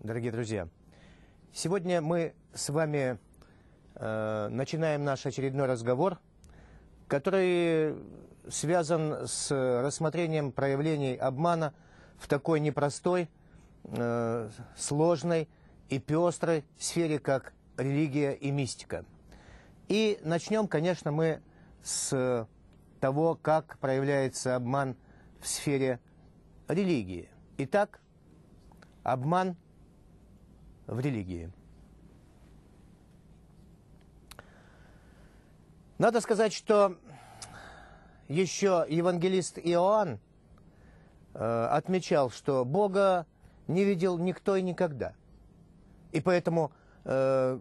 дорогие друзья. Сегодня мы с вами э, начинаем наш очередной разговор, который связан с рассмотрением проявлений обмана в такой непростой, э, сложной и пестрой сфере, как религия и мистика. И начнем, конечно, мы с того, как проявляется обман в сфере религии. Итак, обман в религии. Надо сказать, что еще евангелист Иоанн э, отмечал, что Бога не видел никто и никогда. И поэтому, э,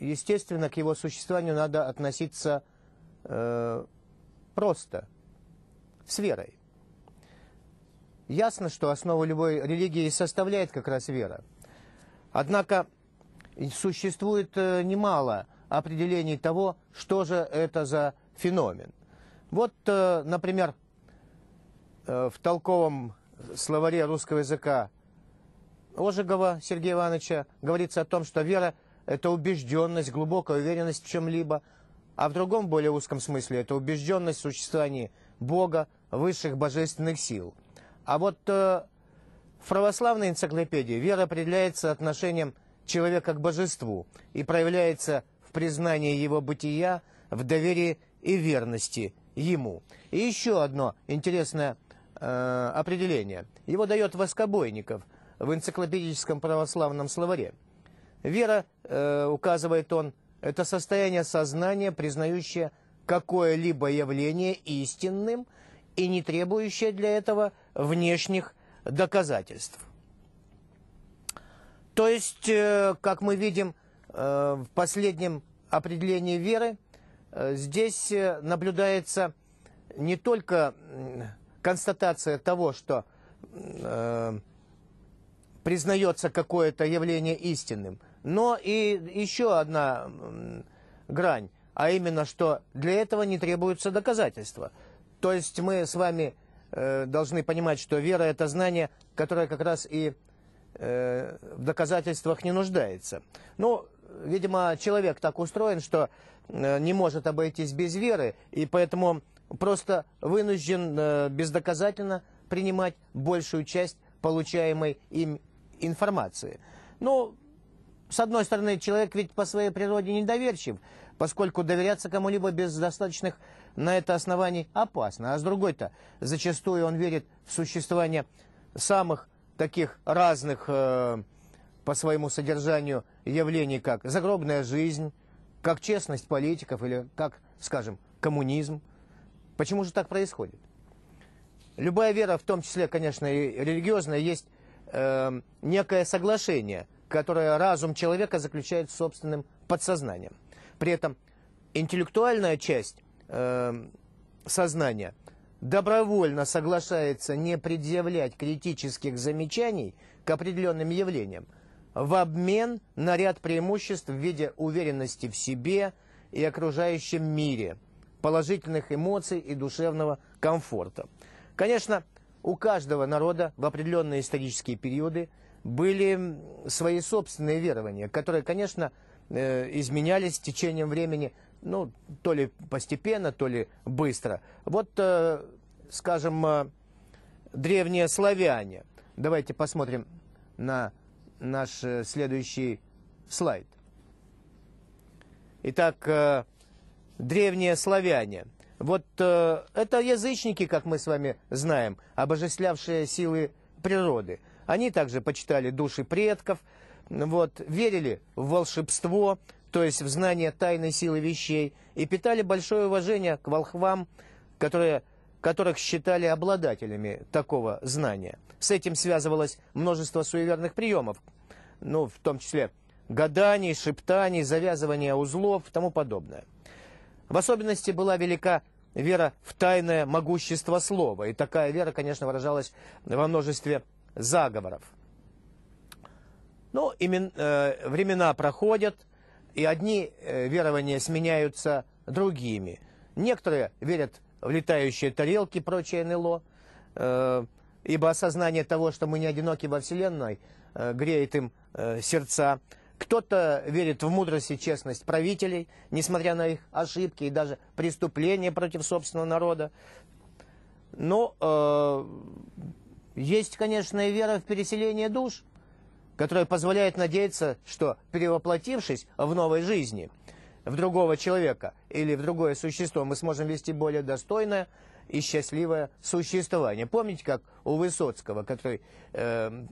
естественно, к его существованию надо относиться э, просто, с верой. Ясно, что основу любой религии составляет как раз вера. Однако существует э, немало определений того, что же это за феномен. Вот, э, например, э, в толковом словаре русского языка Ожегова Сергея Ивановича говорится о том, что вера – это убежденность, глубокая уверенность в чем-либо, а в другом, более узком смысле, это убежденность в существовании Бога, высших божественных сил. А вот в православной энциклопедии вера определяется отношением человека к божеству и проявляется в признании его бытия, в доверии и верности ему. И еще одно интересное э, определение. Его дает Воскобойников в энциклопедическом православном словаре. Вера, э, указывает он, это состояние сознания, признающее какое-либо явление истинным и не требующее для этого внешних доказательств. То есть, э, как мы видим э, в последнем определении веры, э, здесь наблюдается не только констатация того, что признается какое-то явление истинным, но и еще одна грань, а именно, что для этого не требуются доказательства. То есть мы с вами э, должны понимать, что вера – это знание, которое как раз и э, в доказательствах не нуждается. Ну, видимо, человек так устроен, что э, не может обойтись без веры, и поэтому просто вынужден э, бездоказательно принимать большую часть получаемой им информации. Ну, с одной стороны, человек ведь по своей природе недоверчив, поскольку доверяться кому-либо без достаточных на это оснований опасно. А с другой-то, зачастую он верит в существование самых таких разных э, по своему содержанию явлений, как загробная жизнь, как честность политиков или как, скажем, коммунизм. Почему же так происходит? Любая вера, в том числе, конечно, и религиозная, есть э, некое соглашение – которое разум человека заключает в собственным подсознанием. При этом интеллектуальная часть э, сознания добровольно соглашается не предъявлять критических замечаний к определенным явлениям в обмен на ряд преимуществ в виде уверенности в себе и окружающем мире, положительных эмоций и душевного комфорта. Конечно, у каждого народа в определенные исторические периоды – были свои собственные верования, которые, конечно, э, изменялись с течением времени, ну, то ли постепенно, то ли быстро. Вот, э, скажем, э, древние славяне. Давайте посмотрим на наш следующий слайд. Итак, древние славяне. Вот это язычники, как мы с вами знаем, обожествлявшие силы природы – они также почитали души предков, вот, верили в волшебство, то есть в знание тайной силы вещей, и питали большое уважение к волхвам, которые, которых считали обладателями такого знания. С этим связывалось множество суеверных приемов, ну, в том числе гаданий, шептаний, завязывания узлов и тому подобное. В особенности была велика вера в тайное могущество слова, и такая вера, конечно, выражалась во множестве заговоров. Ну, имен, э, времена проходят, и одни э, верования сменяются другими. Некоторые верят в летающие тарелки, прочее НЛО. Э, ибо осознание того, что мы не одиноки во Вселенной, э, греет им э, сердца. Кто-то верит в мудрость и честность правителей, несмотря на их ошибки и даже преступления против собственного народа. Но э, есть, конечно, и вера в переселение душ, которая позволяет надеяться, что перевоплотившись в новой жизни в другого человека или в другое существо, мы сможем вести более достойное и счастливое существование. Помните, как у Высоцкого, который э,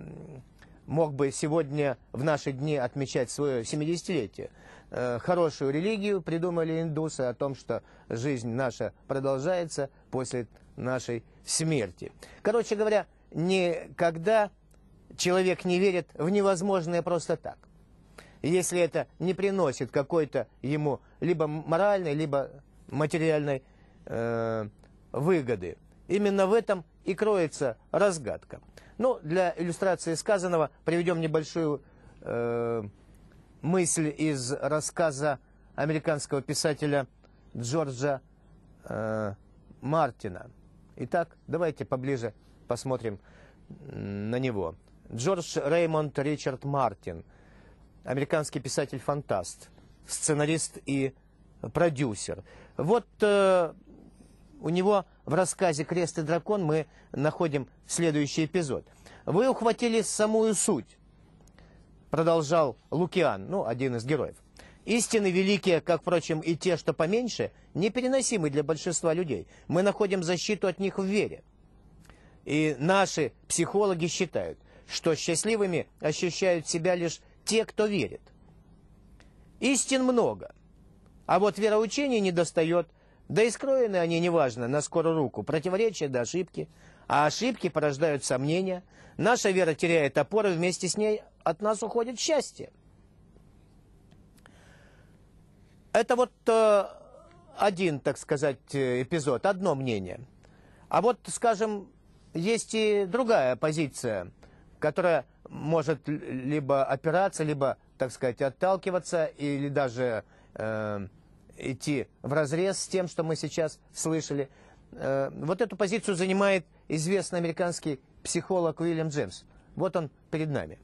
мог бы сегодня в наши дни отмечать свое 70-летие. Э, хорошую религию придумали индусы о том, что жизнь наша продолжается после нашей смерти. Короче говоря, никогда человек не верит в невозможное просто так. Если это не приносит какой-то ему либо моральной, либо материальной э, выгоды. Именно в этом и кроется разгадка. Ну, для иллюстрации сказанного приведем небольшую э, мысль из рассказа американского писателя Джорджа э, Мартина. Итак, давайте поближе посмотрим на него. Джордж Реймонд Ричард Мартин, американский писатель-фантаст, сценарист и продюсер. Вот э, у него в рассказе «Крест и дракон» мы находим следующий эпизод. «Вы ухватили самую суть», продолжал Лукиан, ну, один из героев. «Истины великие, как, впрочем, и те, что поменьше, непереносимы для большинства людей. Мы находим защиту от них в вере. И наши психологи считают, что счастливыми ощущают себя лишь те, кто верит. Истин много, а вот вероучения недостает – да и скроены они, неважно, на скорую руку, противоречия до ошибки. А ошибки порождают сомнения. Наша вера теряет опоры, вместе с ней от нас уходит счастье. Это вот э, один, так сказать, эпизод, одно мнение. А вот, скажем, есть и другая позиция, которая может либо опираться, либо, так сказать, отталкиваться, или даже... Э, идти в разрез с тем, что мы сейчас слышали. Э, вот эту позицию занимает известный американский психолог Уильям Джеймс. Вот он перед нами.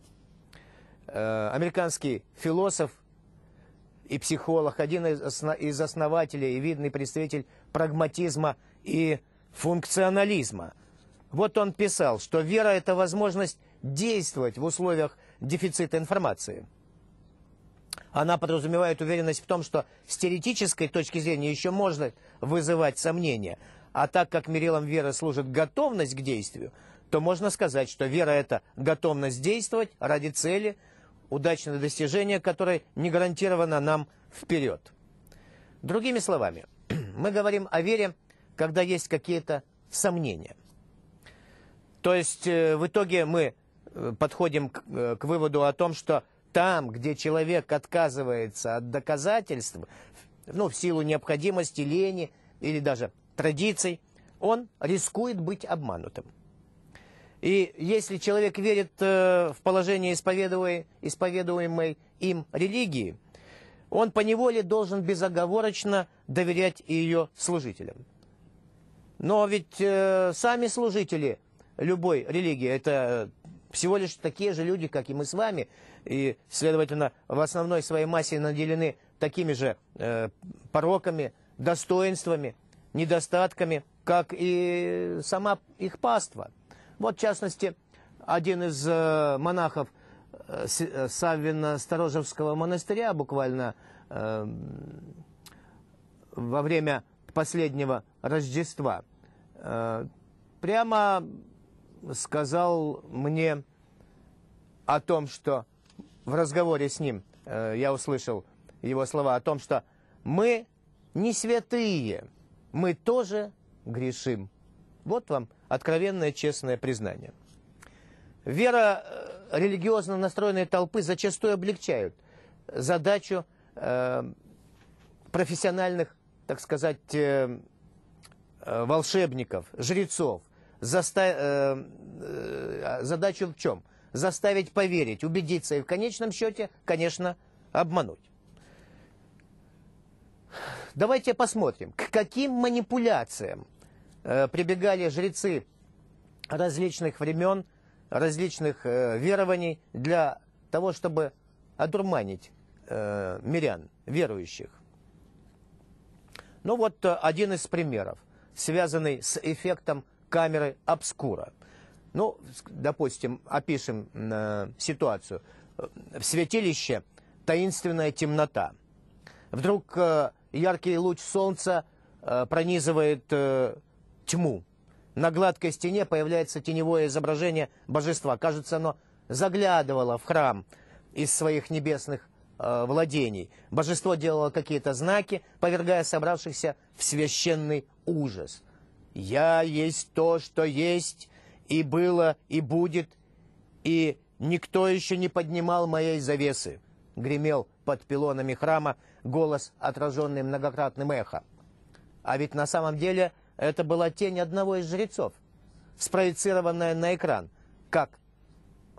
Э, американский философ и психолог, один из основателей и видный представитель прагматизма и функционализма. Вот он писал, что вера – это возможность действовать в условиях дефицита информации – она подразумевает уверенность в том, что с теоретической точки зрения еще можно вызывать сомнения. А так как мерилом веры служит готовность к действию, то можно сказать, что вера – это готовность действовать ради цели, удачное достижение которой не гарантировано нам вперед. Другими словами, мы говорим о вере, когда есть какие-то сомнения. То есть э, в итоге мы э, подходим к, э, к выводу о том, что там, где человек отказывается от доказательств, ну, в силу необходимости, лени или даже традиций, он рискует быть обманутым. И если человек верит э, в положение исповедуемой, исповедуемой им религии, он поневоле должен безоговорочно доверять ее служителям. Но ведь э, сами служители любой религии – это всего лишь такие же люди, как и мы с вами, и, следовательно, в основной своей массе наделены такими же э, пороками, достоинствами, недостатками, как и сама их паства. Вот, в частности, один из э, монахов э, э Саввина-Сторожевского монастыря буквально э, во время последнего Рождества э, прямо сказал мне о том, что в разговоре с ним э, я услышал его слова о том, что мы не святые, мы тоже грешим. Вот вам откровенное честное признание. Вера э, религиозно настроенной толпы зачастую облегчают задачу э, профессиональных, так сказать, э, э, волшебников, жрецов. Заста э, э, задачу в чем? – заставить поверить, убедиться и в конечном счете, конечно, обмануть. Давайте посмотрим, к каким манипуляциям э, прибегали жрецы различных времен, различных верований для того, чтобы одурманить мирян, верующих. Ну вот один из примеров, связанный с эффектом камеры обскура. Ну, допустим, опишем э, ситуацию. В святилище таинственная темнота. Вдруг э, яркий луч солнца э, пронизывает э, тьму. На гладкой стене появляется теневое изображение божества. Кажется, оно заглядывало в храм из своих небесных э, владений. Божество делало какие-то знаки, повергая собравшихся в священный ужас. «Я есть то, что есть, и было, и будет, и никто еще не поднимал моей завесы», гремел под пилонами храма голос, отраженный многократным эхо. А ведь на самом деле это была тень одного из жрецов, спроецированная на экран, как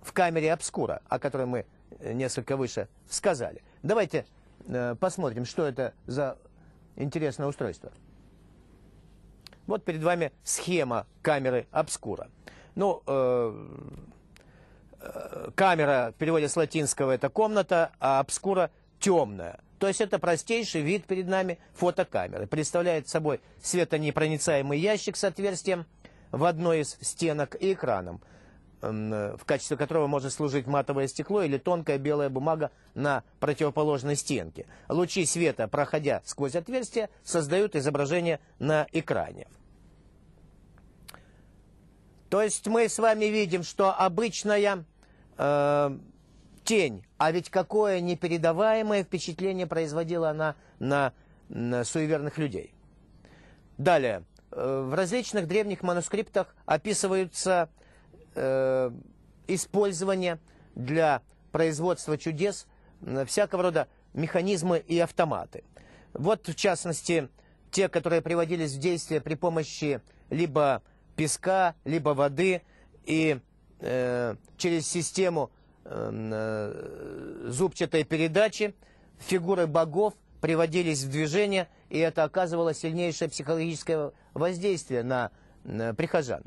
в камере обскура, о которой мы несколько выше сказали. Давайте э, посмотрим, что это за интересное устройство. Вот перед вами схема камеры обскура. Ну, э, э, камера в переводе с латинского это комната, а обскура темная. То есть это простейший вид перед нами фотокамеры. Представляет собой светонепроницаемый ящик с отверстием в одной из стенок и экраном, в качестве которого может служить матовое стекло или тонкая белая бумага на противоположной стенке. Лучи света, проходя сквозь отверстие, создают изображение на экране. То есть мы с вами видим, что обычная э, тень. А ведь какое непередаваемое впечатление производила она на, на суеверных людей. Далее. Э, в различных древних манускриптах описываются э, использование для производства чудес всякого рода механизмы и автоматы. Вот, в частности, те, которые приводились в действие при помощи либо песка, либо воды и э, через систему Эм, э, зубчатой передачи фигуры богов приводились в движение, и это оказывало сильнейшее психологическое воздействие на, на прихожан.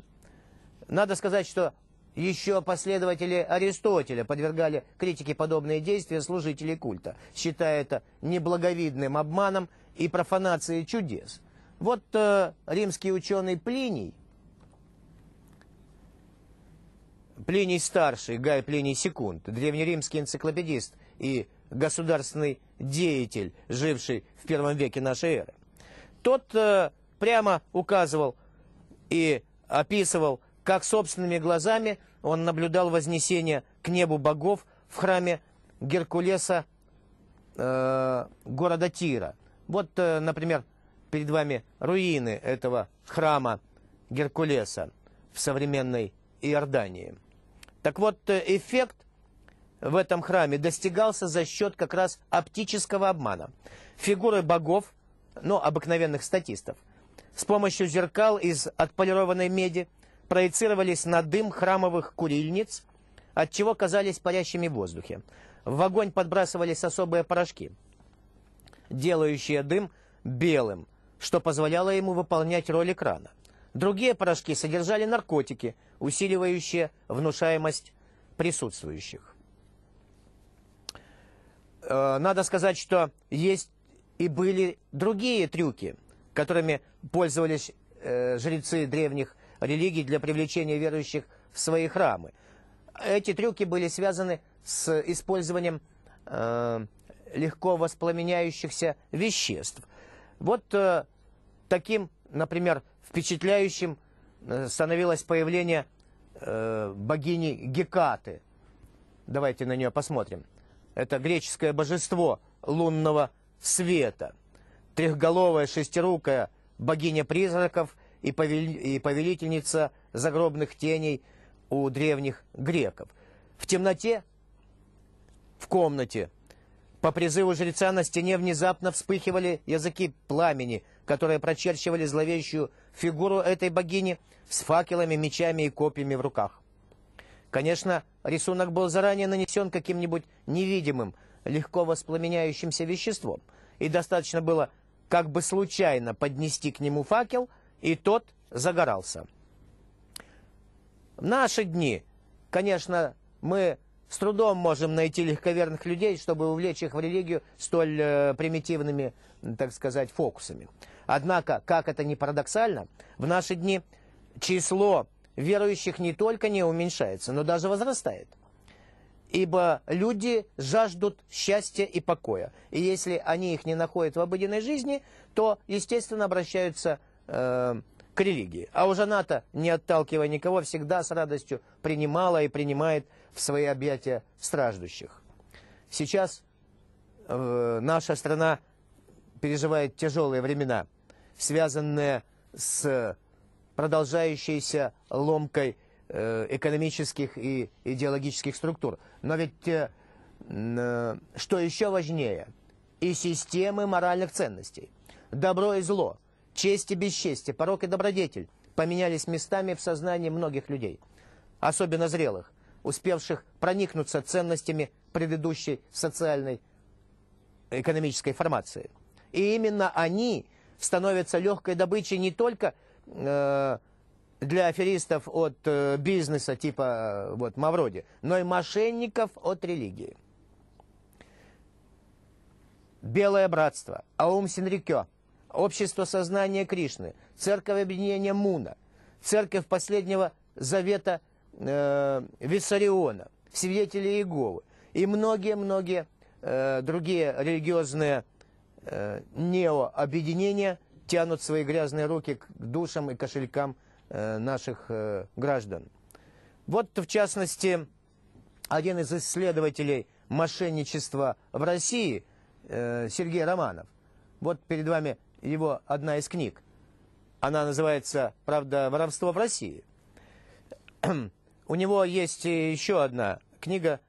Надо сказать, что еще последователи Аристотеля подвергали критике подобные действия служителей культа, считая это неблаговидным обманом и профанацией чудес. Вот э, римский ученый Плиний Плиний Старший, Гай Плиний Секунд, древнеримский энциклопедист и государственный деятель, живший в первом веке нашей эры. Тот э, прямо указывал и описывал, как собственными глазами он наблюдал вознесение к небу богов в храме Геркулеса э, города Тира. Вот, э, например, перед вами руины этого храма Геркулеса в современной Иордании. Так вот, э, эффект в этом храме достигался за счет как раз оптического обмана. Фигуры богов, ну, обыкновенных статистов, с помощью зеркал из отполированной меди проецировались на дым храмовых курильниц, от чего казались парящими в воздухе. В огонь подбрасывались особые порошки, делающие дым белым, что позволяло ему выполнять роль экрана. Другие порошки содержали наркотики, усиливающие внушаемость присутствующих. Э, надо сказать, что есть и были другие трюки, которыми пользовались э, жрецы древних религий для привлечения верующих в свои храмы. Эти трюки были связаны с использованием э, легко воспламеняющихся веществ. Вот э, таким, например, впечатляющим э, становилось появление э, богини Гекаты. Давайте на нее посмотрим. Это греческое божество лунного света. Трехголовая, шестирукая богиня призраков и, повел... и повелительница загробных теней у древних греков. В темноте, в комнате, по призыву жреца на стене внезапно вспыхивали языки пламени, которые прочерчивали зловещую фигуру этой богини с факелами, мечами и копьями в руках. Конечно, рисунок был заранее нанесен каким-нибудь невидимым, легко воспламеняющимся веществом, и достаточно было как бы случайно поднести к нему факел, и тот загорался. В наши дни, конечно, мы с трудом можем найти легковерных людей, чтобы увлечь их в религию столь э, примитивными, так сказать, фокусами. Однако, как это ни парадоксально, в наши дни число верующих не только не уменьшается, но даже возрастает. Ибо люди жаждут счастья и покоя. И если они их не находят в обыденной жизни, то, естественно, обращаются э, к религии. А уж она-то, не отталкивая никого, всегда с радостью принимала и принимает в свои объятия страждущих. Сейчас э, наша страна переживает тяжелые времена, связанные с продолжающейся ломкой э, экономических и идеологических структур. Но ведь э, э, что еще важнее, и системы моральных ценностей. Добро и зло, честь и бесчестие, порок и добродетель поменялись местами в сознании многих людей, особенно зрелых, успевших проникнуться ценностями предыдущей социальной экономической формации. И именно они становятся легкой добычей не только э, для аферистов от э, бизнеса типа э, вот, Мавроди, но и мошенников от религии. Белое братство, Аум Синрикё, Общество сознания Кришны, Церковь объединения Муна, Церковь последнего завета э, Виссариона, Свидетели Иеговы и многие-многие э, другие религиозные э, неообъединения тянут свои грязные руки к душам и кошелькам э, наших э, граждан. Вот, в частности, один из исследователей мошенничества в России, э, Сергей Романов. Вот перед вами его одна из книг. Она называется, правда, «Воровство в России». У него есть еще одна книга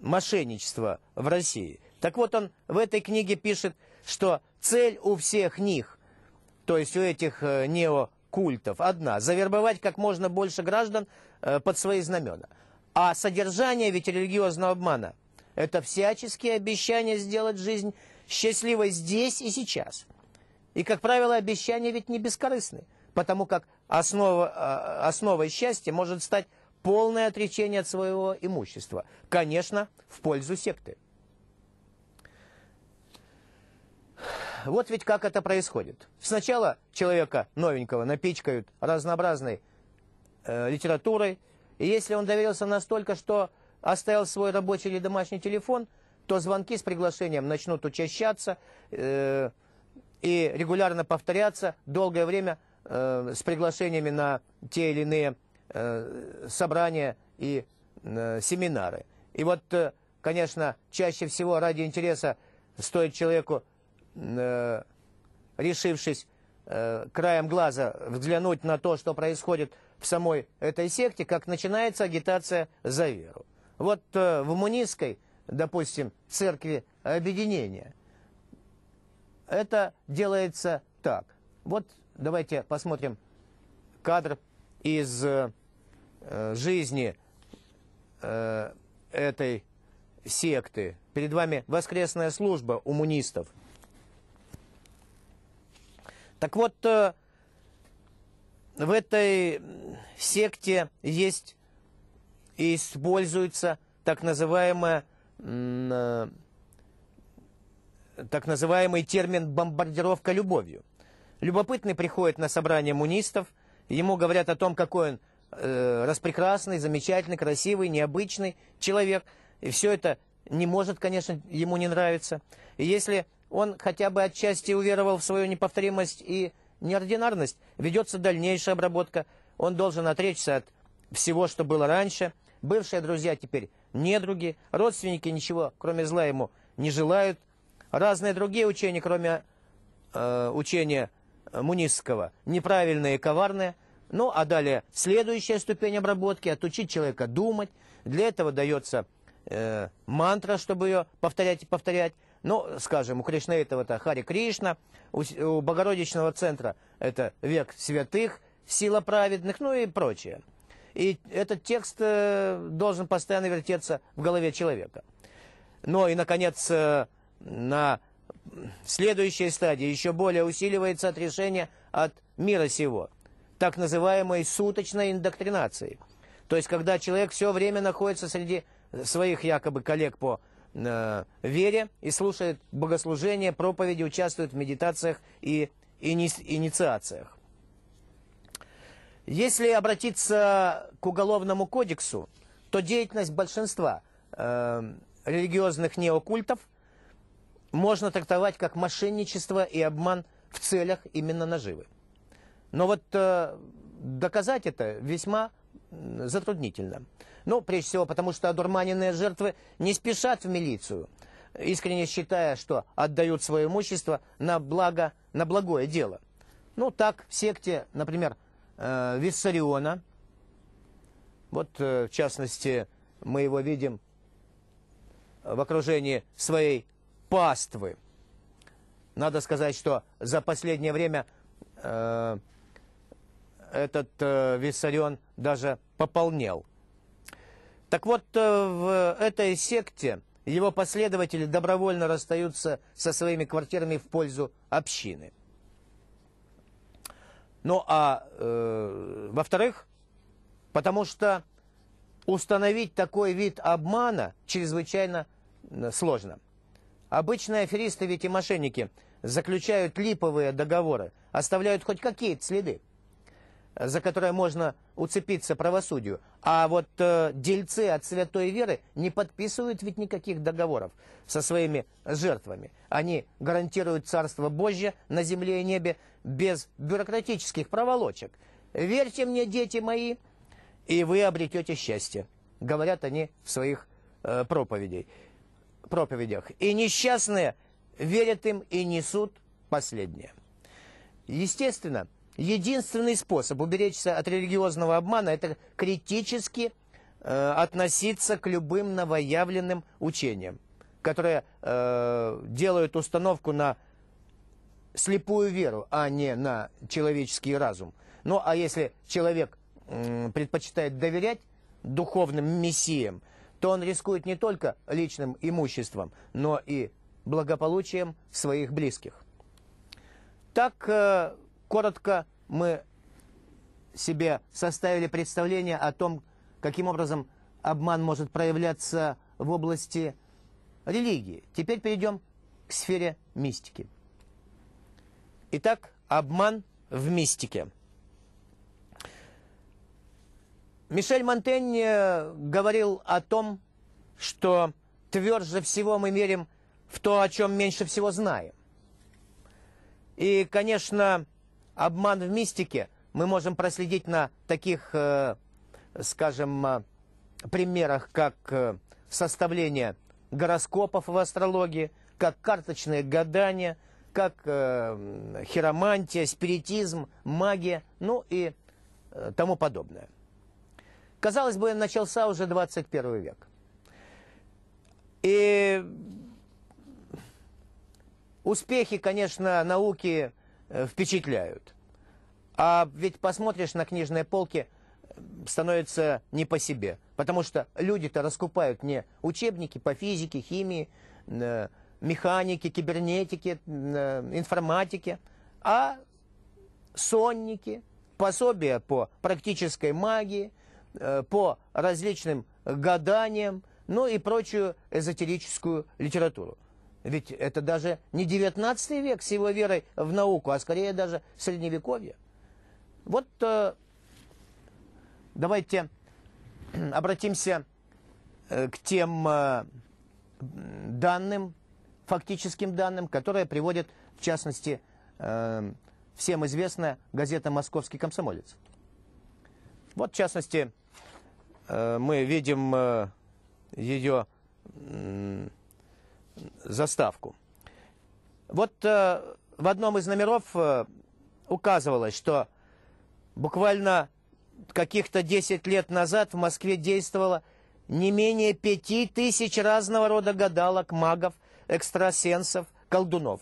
«Мошенничество в России». Так вот, он в этой книге пишет, что цель у всех них, то есть у этих э, неокультов, одна – завербовать как можно больше граждан э, под свои знамена. А содержание ведь религиозного обмана – это всяческие обещания сделать жизнь счастливой здесь и сейчас. И, как правило, обещания ведь не бескорыстны, потому как основа, э, основой счастья может стать полное отречение от своего имущества. Конечно, в пользу секты. Вот ведь как это происходит. Сначала человека новенького напичкают разнообразной э, литературой, и если он доверился настолько, что оставил свой рабочий или домашний телефон, то звонки с приглашением начнут учащаться э, и регулярно повторяться долгое время э, с приглашениями на те или иные э, собрания и э, семинары. И вот, э, конечно, чаще всего ради интереса стоит человеку, э, решившись э, краем глаза взглянуть на то, что происходит в самой этой секте, как начинается агитация за веру. Вот э, в Мунистской, допустим, церкви объединения, это делается так. Вот давайте посмотрим кадр из э, Э, жизни э, этой секты. Перед вами воскресная служба умунистов. Так вот, э, в этой секте есть и используется так называемая так называемый термин «бомбардировка любовью». Любопытный приходит на собрание мунистов, ему говорят о том, какой он э, распрекрасный, замечательный, красивый, необычный человек. И все это не может, конечно, ему не нравиться. И если он хотя бы отчасти уверовал в свою неповторимость и неординарность, ведется дальнейшая обработка. Он должен отречься от всего, что было раньше. Бывшие друзья теперь недруги, родственники ничего, кроме зла ему, не желают. Разные другие учения, кроме э, учения мунистского, неправильные и коварные – ну, а далее следующая ступень обработки – отучить человека думать. Для этого дается э, мантра, чтобы ее повторять и повторять. Ну, скажем, у Кришнаитов это Хари Кришна, у, у Богородичного центра это век святых, сила праведных, ну и прочее. И этот текст э, должен постоянно вертеться в голове человека. Ну и, наконец, э, на следующей стадии еще более усиливается отрешение от мира сего – так называемой суточной индоктринации. То есть, когда человек все время находится среди своих якобы коллег по э, вере и слушает богослужения, проповеди, участвует в медитациях и ини инициациях. Если обратиться к Уголовному кодексу, то деятельность большинства э, религиозных неокультов можно трактовать как мошенничество и обман в целях именно наживы. Но вот э, доказать это весьма затруднительно. Ну, прежде всего, потому что одурманенные жертвы не спешат в милицию, искренне считая, что отдают свое имущество на благо, на благое дело. Ну, так в секте, например, э, Виссариона, вот, э, в частности, мы его видим в окружении своей паствы. Надо сказать, что за последнее время э, этот э, Виссарион даже пополнел. Так вот, э, в этой секте его последователи добровольно расстаются со своими квартирами в пользу общины. Ну а э, во-вторых, потому что установить такой вид обмана чрезвычайно э, сложно. Обычные аферисты ведь и мошенники заключают липовые договоры, оставляют хоть какие-то следы за которое можно уцепиться правосудию. А вот э, дельцы от святой веры не подписывают ведь никаких договоров со своими жертвами. Они гарантируют Царство Божье на земле и небе без бюрократических проволочек. Верьте мне, дети мои, и вы обретете счастье. Говорят они в своих э, проповедей, проповедях. И несчастные верят им и несут последнее. Естественно, Единственный способ уберечься от религиозного обмана – это критически э, относиться к любым новоявленным учениям, которые э, делают установку на слепую веру, а не на человеческий разум. Ну, а если человек э, предпочитает доверять духовным мессиям, то он рискует не только личным имуществом, но и благополучием своих близких. Так э, Коротко мы себе составили представление о том, каким образом обман может проявляться в области религии. Теперь перейдем к сфере мистики. Итак, обман в мистике. Мишель Монтень говорил о том, что тверже всего мы верим в то, о чем меньше всего знаем. И, конечно, обман в мистике мы можем проследить на таких, э, скажем, э, примерах, как э, составление гороскопов в астрологии, как карточные гадания, как хиромантия, спиритизм, магия, ну и тому подобное. Казалось бы, начался уже 21 век. И успехи, конечно, науки Э, впечатляют. А ведь посмотришь на книжные полки, становится не по себе. Потому что люди-то раскупают не учебники по физике, химии, э, механике, кибернетике, э, информатике, а сонники, пособия по практической магии, по различным гаданиям, ну и прочую эзотерическую литературу. Ведь это даже не 19 век с его верой в науку, а скорее даже средневековье. Вот э, давайте обратимся э, к тем э, данным, фактическим данным, которые приводит, в частности, э, всем известная газета «Московский комсомолец». Вот, в частности, э, мы видим э, ее... Э, заставку. Вот э, в одном из номеров э, указывалось, что буквально каких-то 10 лет назад в Москве действовало не менее пяти тысяч разного рода гадалок, магов, экстрасенсов, колдунов.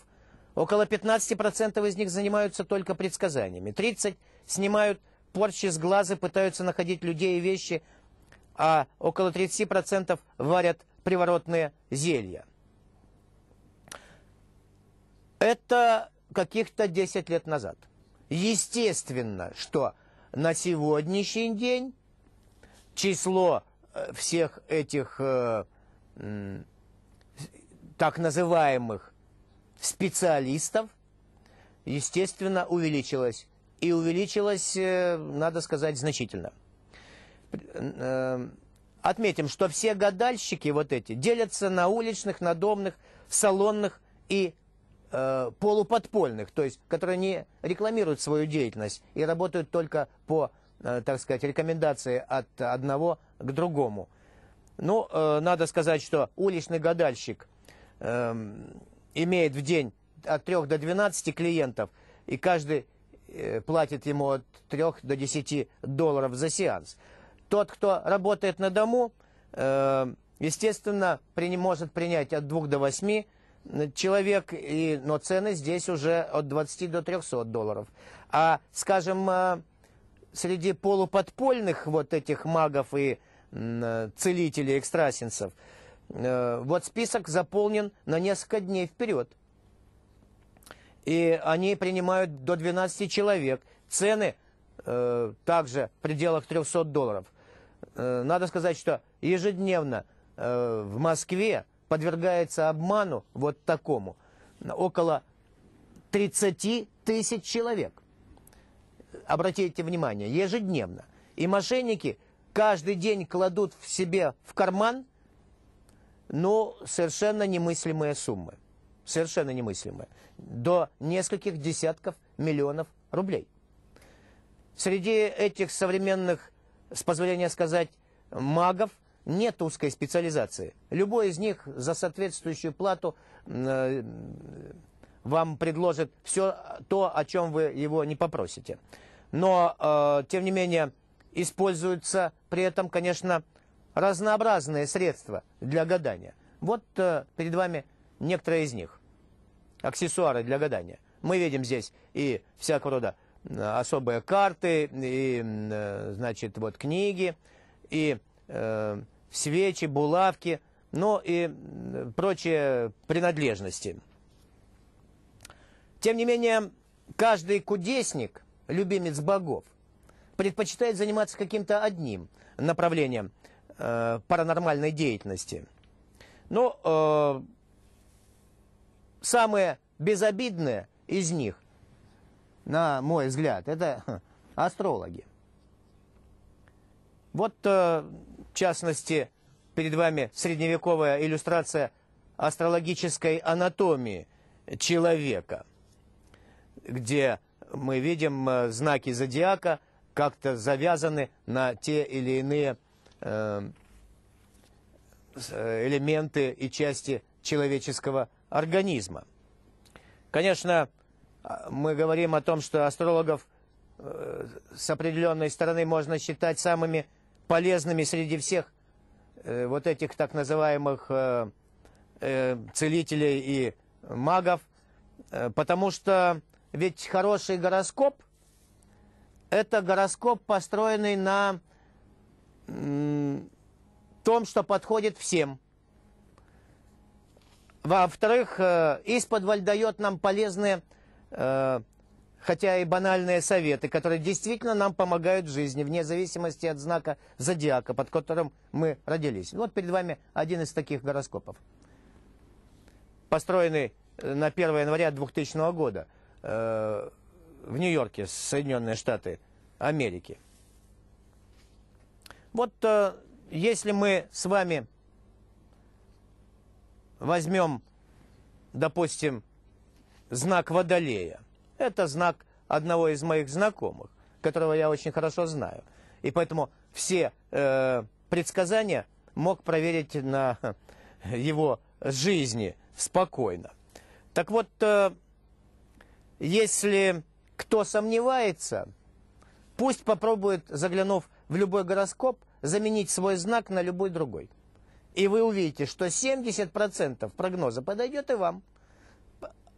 Около 15% из них занимаются только предсказаниями. 30% снимают порчи с глаза, пытаются находить людей и вещи, а около 30% варят приворотные зелья. Это каких-то 10 лет назад. Естественно, что на сегодняшний день число э, всех этих э, так называемых специалистов, естественно, увеличилось. И увеличилось, э, надо сказать, значительно. Э, отметим, что все гадальщики вот эти делятся на уличных, надомных, салонных и э, полуподпольных, то есть которые не рекламируют свою деятельность и работают только по, э, так сказать, рекомендации от одного к другому. Ну, э, надо сказать, что уличный гадальщик э, имеет в день от 3 до 12 клиентов, и каждый э, платит ему от 3 до 10 долларов за сеанс. Тот, кто работает на дому, э, естественно, может принять от 2 до 8 человек, и, но цены здесь уже от 20 до 300 долларов. А, скажем, э, среди полуподпольных вот этих магов и целителей, экстрасенсов, э, вот список заполнен на несколько дней вперед. И они принимают до 12 человек. Цены э, также в пределах 300 долларов. Э, надо сказать, что ежедневно э, в Москве подвергается обману вот такому около 30 тысяч человек. Обратите внимание, ежедневно. И мошенники каждый день кладут в себе в карман, но совершенно немыслимые суммы. Совершенно немыслимые. До нескольких десятков миллионов рублей. Среди этих современных, с позволения сказать, магов нет узкой специализации. Любой из них за соответствующую плату э, вам предложит все то, о чем вы его не попросите. Но, э, тем не менее, используются при этом, конечно, разнообразные средства для гадания. Вот э, перед вами некоторые из них. Аксессуары для гадания. Мы видим здесь и всякого рода особые карты, и, э, значит, вот книги, и э, свечи, булавки, но и прочие принадлежности. Тем не менее, каждый кудесник, любимец богов, предпочитает заниматься каким-то одним направлением э, паранормальной деятельности. Но э, самые безобидные из них, на мой взгляд, это астрологи. Вот, э, в частности, перед вами средневековая иллюстрация астрологической анатомии человека, где мы видим э, знаки зодиака как-то завязаны на те или иные э, элементы и части человеческого организма. Конечно, мы говорим о том, что астрологов с определенной стороны можно считать самыми полезными среди всех э, вот этих так называемых э, э, целителей и магов, э, потому что ведь хороший гороскоп – это гороскоп, построенный на том, что подходит всем. Во-вторых, э, исподволь дает нам полезные э, хотя и банальные советы, которые действительно нам помогают в жизни, вне зависимости от знака зодиака, под которым мы родились. Вот перед вами один из таких гороскопов. Построенный э, на 1 января 2000 года э, в Нью-Йорке, Соединенные Штаты Америки. Вот э, если мы с вами возьмем, допустим, знак Водолея – это знак одного из моих знакомых, которого я очень хорошо знаю. И поэтому все э, предсказания мог проверить на его жизни спокойно. Так вот, э, если кто сомневается, пусть попробует, заглянув в любой гороскоп, заменить свой знак на любой другой. И вы увидите, что 70% прогноза подойдет и вам.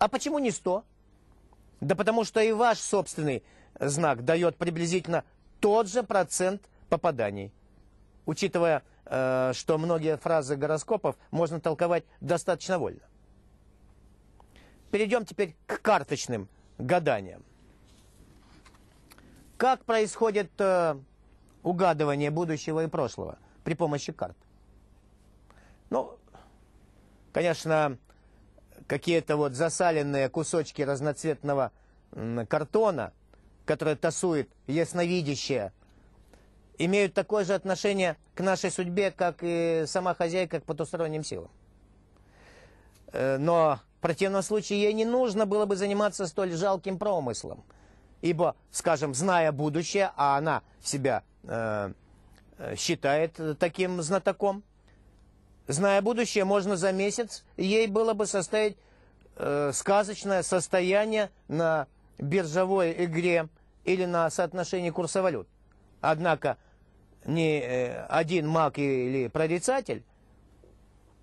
А почему не 100? Да потому что и ваш собственный знак дает приблизительно тот же процент попаданий. Учитывая, э, что многие фразы гороскопов можно толковать достаточно вольно. Перейдем теперь к карточным гаданиям. Как происходит э, угадывания будущего и прошлого при помощи карт. Ну, конечно, какие-то вот засаленные кусочки разноцветного картона, которые тасует ясновидящее, имеют такое же отношение к нашей судьбе, как и сама хозяйка к потусторонним силам. Э, но в противном случае ей не нужно было бы заниматься столь жалким промыслом. Ибо, скажем, зная будущее, а она себя э, э считает таким знатоком, зная будущее, можно за месяц ей было бы составить э, сказочное состояние на биржевой игре или на соотношении курса валют. Однако ни э, один маг или прорицатель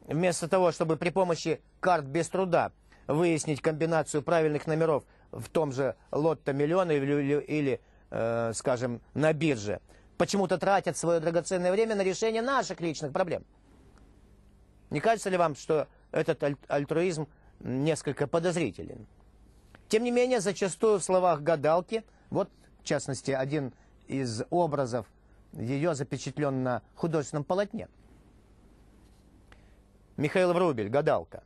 вместо того, чтобы при помощи карт без труда выяснить комбинацию правильных номеров в том же лотто миллиона или, или э, скажем, на бирже, почему-то тратят свое драгоценное время на решение наших личных проблем. Не кажется ли вам, что этот аль альтруизм несколько подозрителен? Тем не менее, зачастую в словах гадалки, вот, в частности, один из образов ее запечатлен на художественном полотне – Михаил Врубель, «Гадалка»,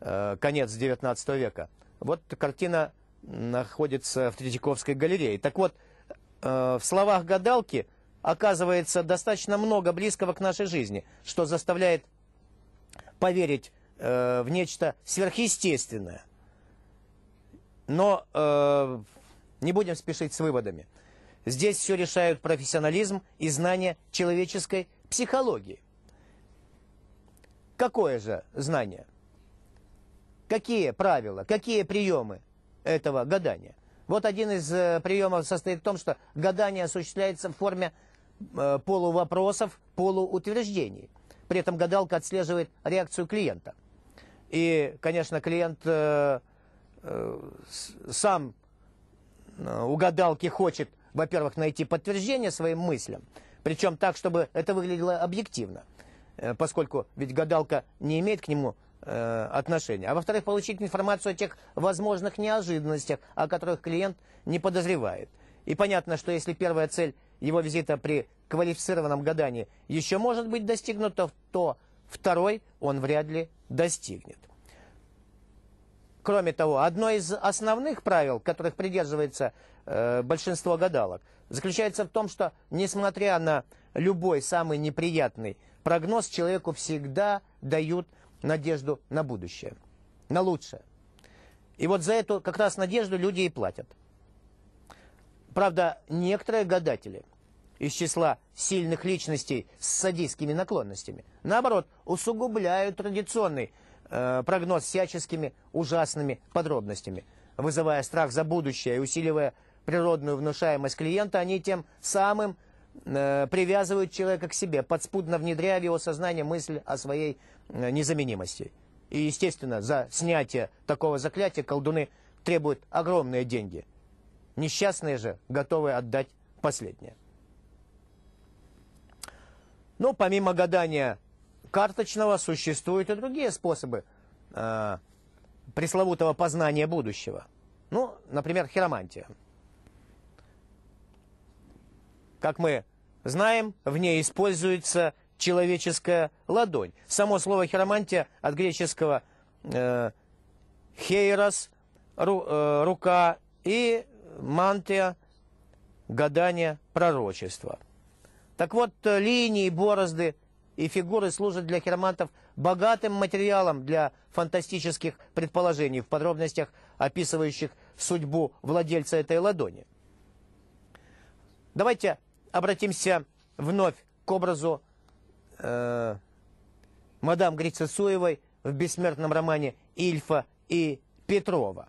э, конец XIX века. Вот картина находится в Третьяковской галерее. Так вот, э, в словах гадалки оказывается достаточно много близкого к нашей жизни, что заставляет поверить э, в нечто сверхъестественное. Но не будем спешить с выводами. Здесь все решают профессионализм и знание человеческой психологии. Какое же знание? Какие правила, какие приемы этого гадания? Вот один из э, приемов состоит в том, что гадание осуществляется в форме э, полувопросов, полуутверждений. При этом гадалка отслеживает реакцию клиента. И, конечно, клиент э, сам у гадалки хочет, во-первых, найти подтверждение своим мыслям, причем так, чтобы это выглядело объективно. Э, поскольку ведь гадалка не имеет к нему э, отношения. А во-вторых, получить информацию о тех возможных неожиданностях, о которых клиент не подозревает. И понятно, что если первая цель его визита при квалифицированном гадании еще может быть достигнута, то второй он вряд ли достигнет. Кроме того, одно из основных правил, которых придерживается э, большинство гадалок, заключается в том, что, несмотря на любой самый неприятный прогноз человеку всегда дают надежду на будущее, на лучшее. И вот за эту как раз надежду люди и платят. Правда, некоторые гадатели из числа сильных личностей с садистскими наклонностями, наоборот, усугубляют традиционный э, прогноз всяческими ужасными подробностями, вызывая страх за будущее и усиливая природную внушаемость клиента, они тем самым Э, привязывают человека к себе, подспудно внедряя в его сознание мысль о своей э, незаменимости. И, естественно, за снятие такого заклятия колдуны требуют огромные деньги. Несчастные же готовы отдать последнее. Но помимо гадания карточного существуют и другие способы э, пресловутого познания будущего. Ну, например, хиромантия. Как мы знаем, в ней используется человеческая ладонь. Само слово хиромантия от греческого э, хейрос, ру, э, рука, и мантия, гадание, пророчество. Так вот, э, линии, борозды и фигуры служат для хиромантов богатым материалом для фантастических предположений в подробностях, описывающих судьбу владельца этой ладони. Давайте обратимся вновь к образу э, мадам Грицесуевой в бессмертном романе Ильфа и Петрова.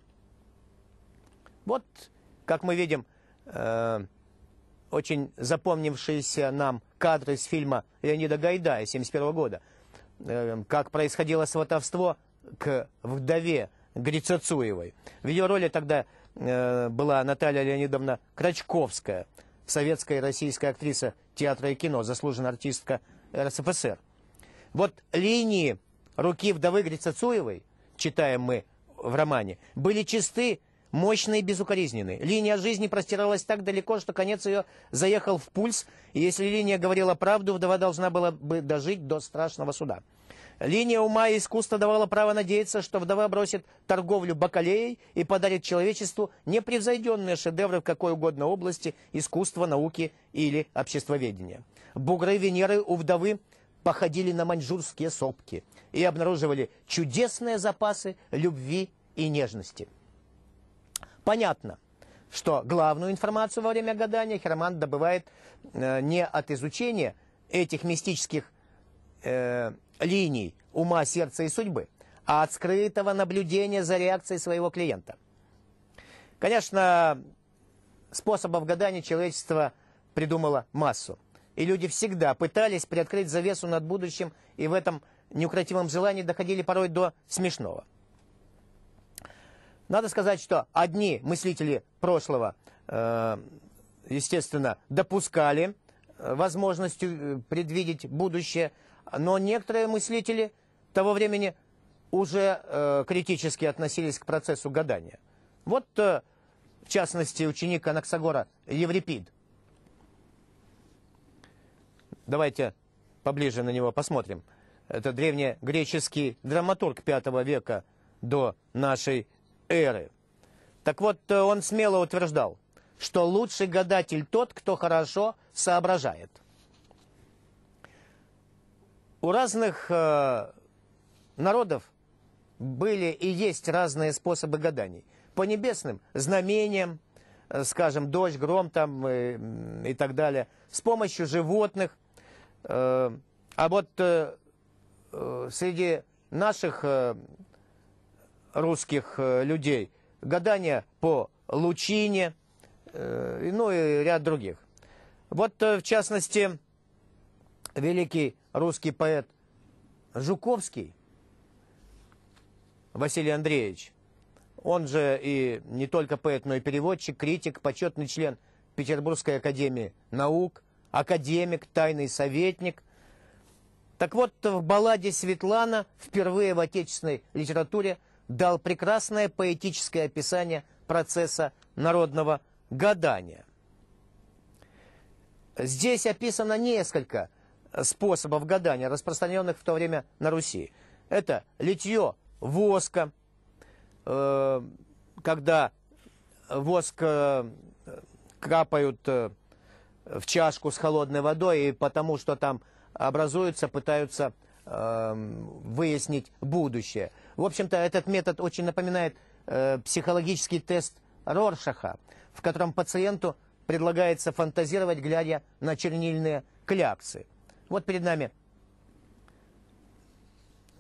Вот, как мы видим, э, очень запомнившиеся нам кадры из фильма Леонида Гайдая 1971 года, э, как происходило сватовство к вдове Грицецуевой. В ее роли тогда э, была Наталья Леонидовна Крачковская – советская и российская актриса театра и кино, заслуженная артистка РСФСР. Вот линии руки вдовы Грицацуевой, читаем мы в романе, были чисты мощный и безукоризненный. Линия жизни простиралась так далеко, что конец ее заехал в пульс, и если линия говорила правду, вдова должна была бы дожить до страшного суда. Линия ума и искусства давала право надеяться, что вдова бросит торговлю бакалеей и подарит человечеству непревзойденные шедевры в какой угодно области искусства, науки или обществоведения. Бугры Венеры у вдовы походили на маньчжурские сопки и обнаруживали чудесные запасы любви и нежности. Понятно, что главную информацию во время гадания хиромант добывает э, не от изучения этих мистических э, линий ума, сердца и судьбы, а от скрытого наблюдения за реакцией своего клиента. Конечно, способов гадания человечество придумало массу. И люди всегда пытались приоткрыть завесу над будущим, и в этом неукротимом желании доходили порой до смешного. Надо сказать, что одни мыслители прошлого, э, естественно, допускали э, возможностью э, предвидеть будущее, но некоторые мыслители того времени уже критически относились к процессу гадания. Вот, в частности, ученик Анаксагора Еврипид. Давайте поближе на него посмотрим. Это древнегреческий драматург V века до нашей эры. Так вот, э, он смело утверждал, что лучший гадатель тот, кто хорошо соображает – у разных э, народов были и есть разные способы гаданий. По небесным знамениям, э, скажем, дождь, гром там э, и так далее, с помощью животных. Э, а вот э, э, среди наших э, русских э, людей гадания по лучине, э, ну и ряд других. Вот, э, в частности, великий русский поэт Жуковский Василий Андреевич, он же и не только поэт, но и переводчик, критик, почетный член Петербургской академии наук, академик, тайный советник. Так вот, в балладе Светлана впервые в отечественной литературе дал прекрасное поэтическое описание процесса народного гадания. Здесь описано несколько способов гадания, распространенных в то время на Руси. Это литье воска, э, когда воск э, капают э, в чашку с холодной водой, и потому что там образуется, пытаются выяснить будущее. В общем-то, этот метод очень напоминает психологический тест Роршаха, в котором пациенту предлагается фантазировать, глядя на чернильные кляксы. Вот перед нами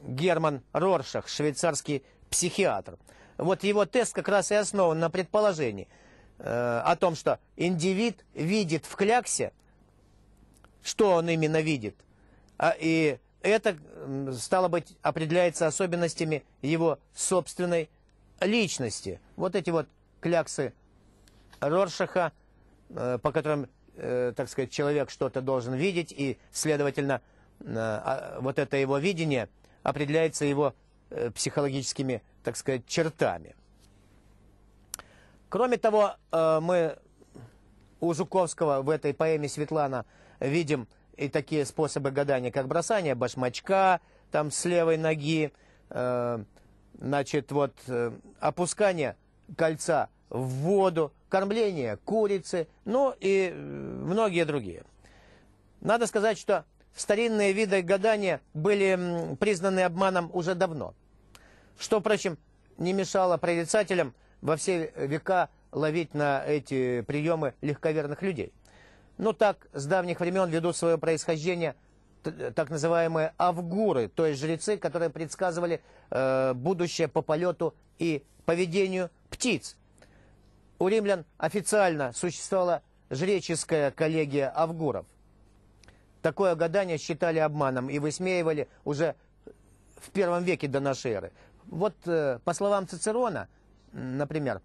Герман Роршах, швейцарский психиатр. Вот его тест как раз и основан на предположении э, о том, что индивид видит в кляксе, что он именно видит. А, и это, стало быть, определяется особенностями его собственной личности. Вот эти вот кляксы Роршаха, э, по которым э, так сказать, человек что-то должен видеть, и, следовательно, э, а, вот это его видение определяется его психологическими, так сказать, чертами. Кроме того, мы у Жуковского в этой поэме «Светлана» видим и такие способы гадания, как бросание башмачка там с левой ноги, э, значит, вот э, опускание кольца в воду, кормление курицы, ну и э, многие другие. Надо сказать, что старинные виды гадания были признаны обманом уже давно. Что, впрочем, не мешало прорицателям во все века ловить на эти приемы легковерных людей. Ну так, с давних времен ведут свое происхождение так называемые авгуры, то есть жрецы, которые предсказывали э, будущее по полету и поведению птиц. У римлян официально существовала жреческая коллегия авгуров. Такое гадание считали обманом и высмеивали уже в первом веке до нашей эры. Вот э, по словам Цицерона, например,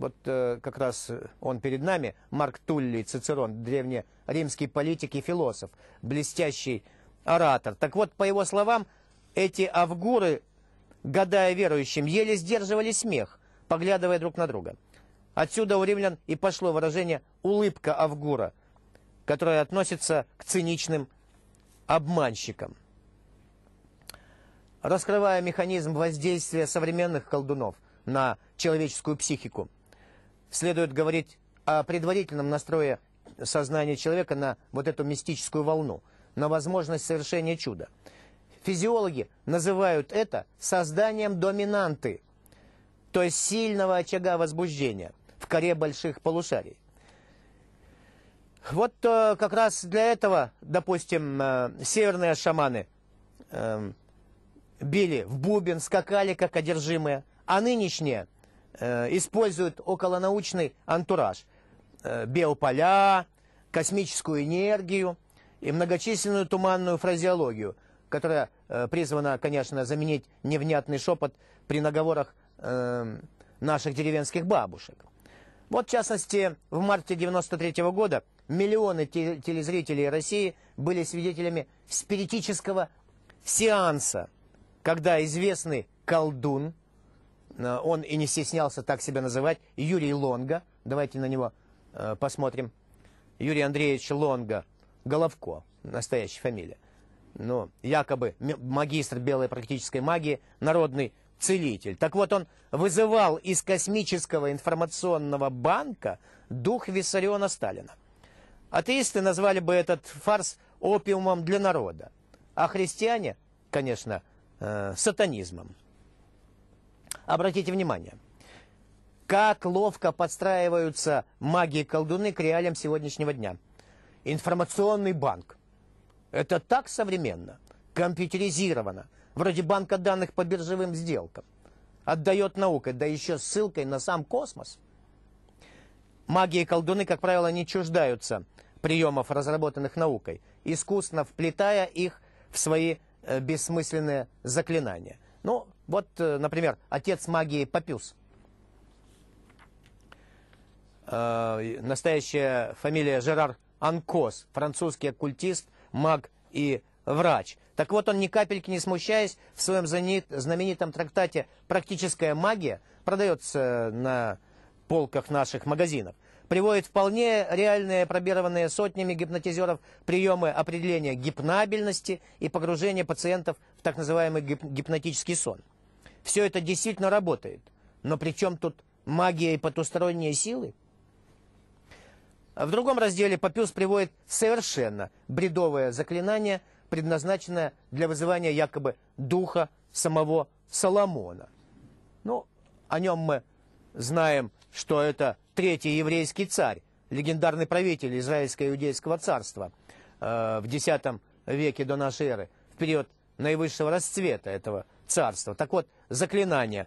вот э, как раз он перед нами, Марк Туллий Цицерон, древний римский политик и философ, блестящий оратор. Так вот, по его словам, эти авгуры, гадая верующим, еле сдерживали смех, поглядывая друг на друга. Отсюда у римлян и пошло выражение «улыбка Авгура», которое относится к циничным обманщикам. Раскрывая механизм воздействия современных колдунов на человеческую психику, следует говорить о предварительном настрое сознания человека на вот эту мистическую волну, на возможность совершения чуда. Физиологи называют это созданием доминанты, то есть сильного очага возбуждения в коре больших полушарий. Вот э, как раз для этого, допустим, э, северные шаманы э, били в бубен, скакали как одержимые, а нынешние используют околонаучный антураж. Э, биополя, космическую энергию и многочисленную туманную фразеологию, которая э, призвана, конечно, заменить невнятный шепот при наговорах э, наших деревенских бабушек. Вот, в частности, в марте 93 -го года миллионы телезрителей России были свидетелями спиритического сеанса, когда известный колдун, э, он и не стеснялся так себя называть, Юрий Лонга, давайте на него э, посмотрим, Юрий Андреевич Лонга, Головко, настоящая фамилия, ну, якобы магистр белой практической магии, народный целитель. Так вот, он вызывал из космического информационного банка дух Виссариона Сталина. Атеисты назвали бы этот фарс опиумом для народа, а христиане, конечно, э, сатанизмом. Обратите внимание, как ловко подстраиваются маги-колдуны к реалиям сегодняшнего дня. Информационный банк. Это так современно, компьютеризировано – вроде банка данных по биржевым сделкам, отдает наукой, да еще с ссылкой на сам космос. Маги и колдуны, как правило, не чуждаются приемов, разработанных наукой, искусно вплетая их в свои э, бессмысленные заклинания. Ну, вот, э, например, отец магии Папюс. Э, настоящая фамилия Жерар Анкос, французский оккультист, маг и врач. Так вот, он ни капельки не смущаясь, в своем знаменитом трактате «Практическая магия» продается на полках наших магазинов, приводит вполне реальные, пробированные сотнями гипнотизеров приемы определения гипнабельности и погружения пациентов в так называемый гипнотический сон. Все это действительно работает. Но при чем тут магия и потусторонние силы? В другом разделе Папюс приводит совершенно бредовое заклинание – предназначенная для вызывания якобы духа самого Соломона. Ну, о нем мы знаем, что это третий еврейский царь, легендарный правитель Израильско-Иудейского царства э, в X веке до нашей эры, в период наивысшего расцвета этого царства. Так вот, заклинание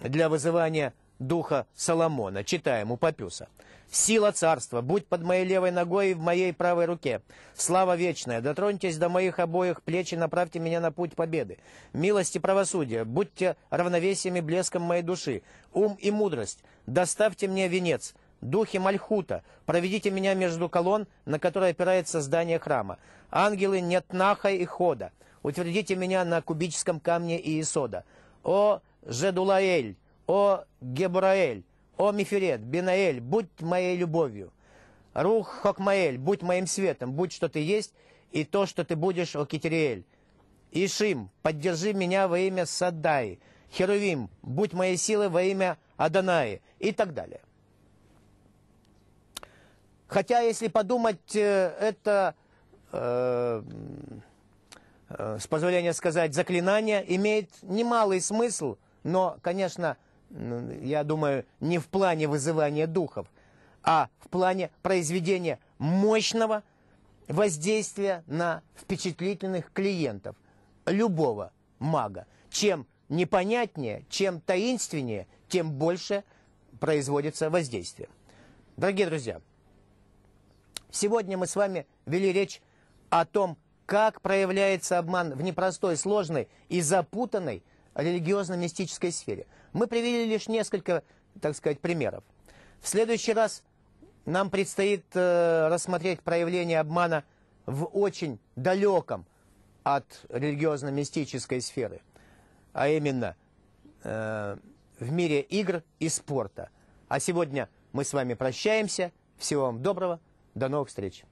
для вызывания духа Соломона. Читаем у Папюса. Сила царства, будь под моей левой ногой и в моей правой руке. Слава вечная, дотроньтесь до моих обоих плеч и направьте меня на путь победы. Милость и правосудие, будьте равновесием и блеском моей души. Ум и мудрость, доставьте мне венец. Духи Мальхута, проведите меня между колонн, на которые опирается здание храма. Ангелы Нетнаха и Хода, утвердите меня на кубическом камне Иисода. О, Жедулаэль, о, Гебраэль, «О, Миферет, Бинаэль, будь моей любовью! Рух Хокмаэль, будь моим светом, будь что ты есть, и то, что ты будешь, о Китериэль! Ишим, поддержи меня во имя Саддай! Херувим, будь моей силой во имя Аданаи!» и так далее. Хотя, если подумать, э, это, э, э, с позволения сказать, заклинание имеет немалый смысл, но, конечно, я думаю, не в плане вызывания духов, а в плане произведения мощного воздействия на впечатлительных клиентов любого мага. Чем непонятнее, чем таинственнее, тем больше производится воздействие. Дорогие друзья, сегодня мы с вами вели речь о том, как проявляется обман в непростой, сложной и запутанной религиозно-мистической сфере. Мы привели лишь несколько, так сказать, примеров. В следующий раз нам предстоит э, рассмотреть проявление обмана в очень далеком от религиозно-мистической сферы, а именно э, в мире игр и спорта. А сегодня мы с вами прощаемся. Всего вам доброго. До новых встреч.